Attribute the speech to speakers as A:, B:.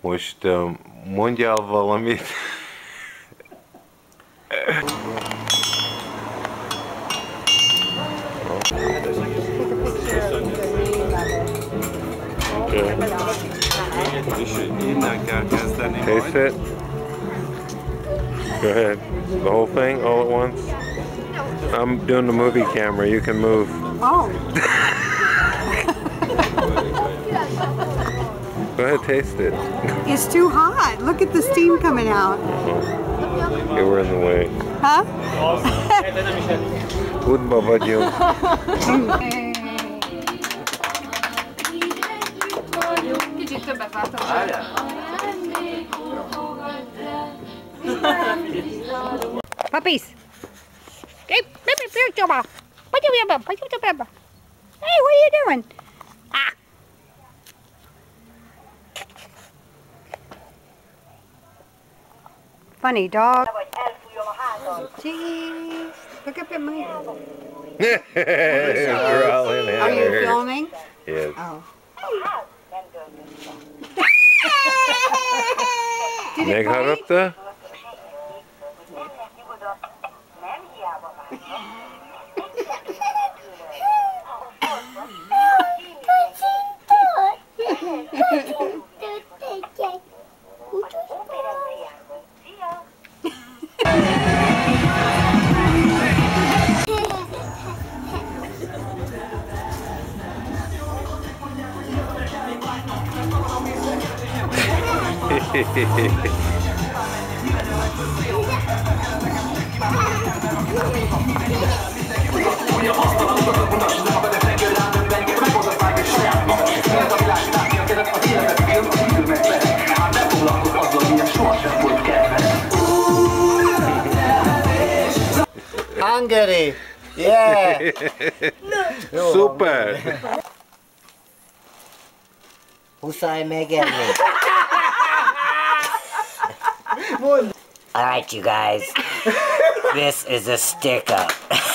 A: Most mondjál valamit.
B: És innen kell kezdeni
A: Taste it. Go ahead. The whole thing all at once? I'm doing the movie camera. You can move.
C: Oh,
A: Go ahead, taste it.
C: it's too hot. Look at the steam coming out.
A: You were in the way.
C: Huh?
A: Útba vagyunk.
D: Kicsit többet vártam.
E: Puppies. Hey, baby, here, Jabba. What you doing? What? Hey, what are you doing? Ah.
C: Funny dog. Jeez. Look up at my.
A: We're all in
C: Are you
A: here.
C: filming?
A: Yes.
C: Oh.
A: Még harapta?
F: Hungary! Yeah!
A: Szuper!
F: Muszáj megenni. Alright, you guys. This is a stick up.